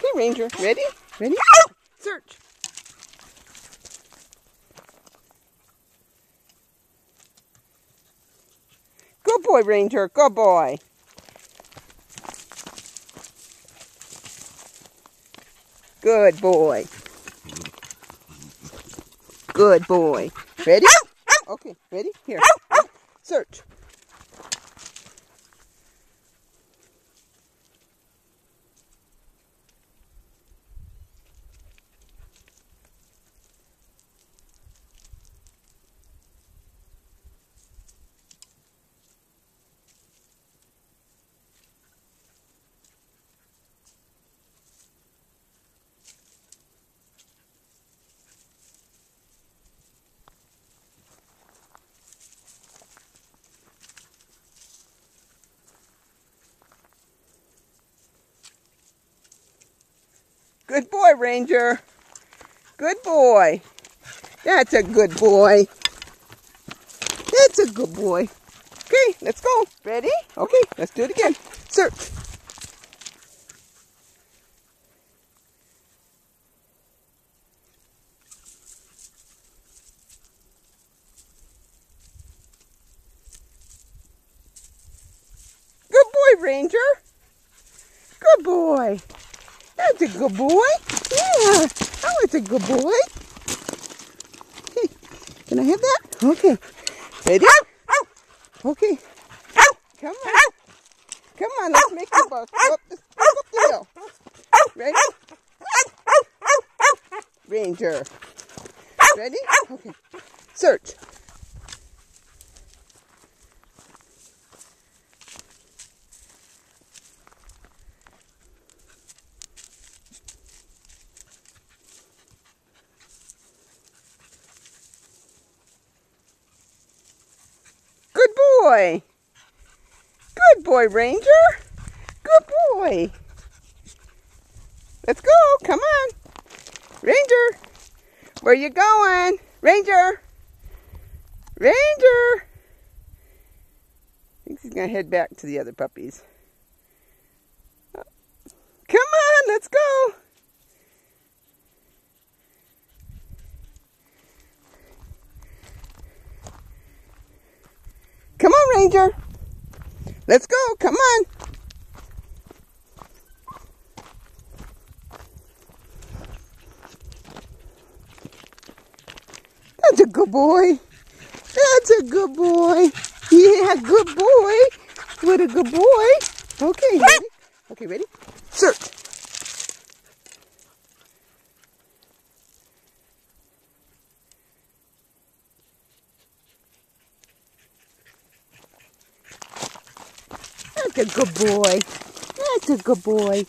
Okay, Ranger. Ready? Ready? Search. Good boy, Ranger. Good boy. Good boy. Good boy. Ready? Okay, ready? Here. Search. Good boy, Ranger. Good boy. That's a good boy. That's a good boy. Okay, let's go. Ready? Okay, let's do it again. Search. Good boy, Ranger. Good boy. That's a good boy. Yeah. Oh, it's a good boy. Okay. Can I have that? Okay. Ready? Okay. Come on. Come on, let's make the bus go up the, go up the hill. Ready? Ranger. Ready? Okay. Search. Good boy. Good boy, Ranger. Good boy. Let's go. Come on. Ranger. Where you going? Ranger. Ranger. I think he's going to head back to the other puppies. Come on, let's go. Come on, Ranger. Let's go. Come on. That's a good boy. That's a good boy. Yeah, good boy. What a good boy. Okay, ready? Okay, ready? Search. That's a good boy. That's a good boy.